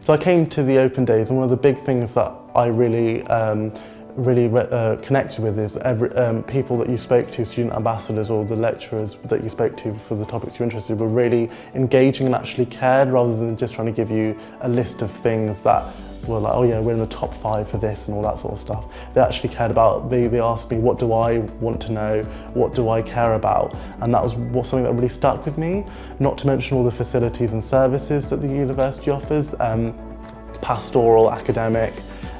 So I came to the open days and one of the big things that I really um, really uh, connected with is every, um, people that you spoke to, student ambassadors or the lecturers that you spoke to for the topics you're interested in were really engaging and actually cared rather than just trying to give you a list of things that were like, oh yeah, we're in the top five for this and all that sort of stuff. They actually cared about, they, they asked me, what do I want to know? What do I care about? And that was something that really stuck with me. Not to mention all the facilities and services that the university offers, um, pastoral, academic,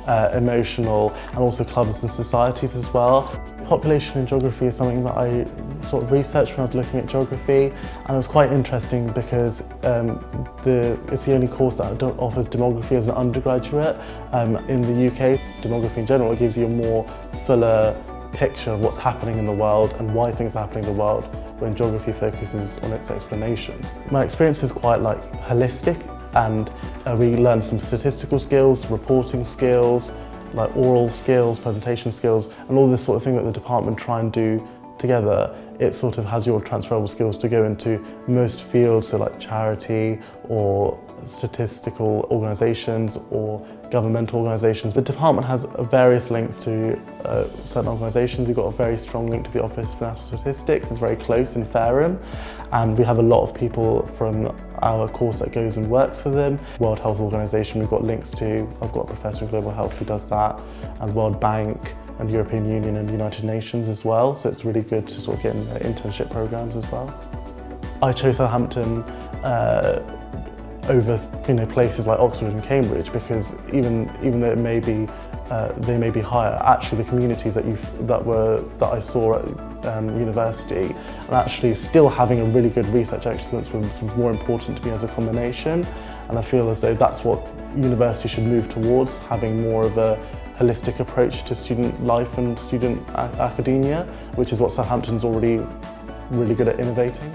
uh, emotional and also clubs and societies as well. Population and geography is something that I sort of researched when I was looking at geography and it was quite interesting because um, the, it's the only course that offers demography as an undergraduate um, in the UK. Demography in general gives you a more fuller picture of what's happening in the world and why things are happening in the world when geography focuses on its explanations. My experience is quite like holistic and uh, we learn some statistical skills, reporting skills, like oral skills, presentation skills, and all this sort of thing that the department try and do together, it sort of has your transferable skills to go into most fields, so like charity or statistical organisations or governmental organisations. The department has various links to uh, certain organisations. We've got a very strong link to the Office for National Statistics. It's very close in Fareham and we have a lot of people from our course that goes and works for them. World Health Organization we've got links to. I've got a professor in global health who does that and World Bank and European Union and United Nations as well. So it's really good to sort of get in the internship programs as well. I chose Southampton uh, over you know places like Oxford and Cambridge because even even though it may be uh, they may be higher, actually the communities that you that were that I saw at um, university and actually still having a really good research excellence was, was more important to me as a combination and I feel as though that's what university should move towards having more of a holistic approach to student life and student academia which is what Southampton's already really good at innovating.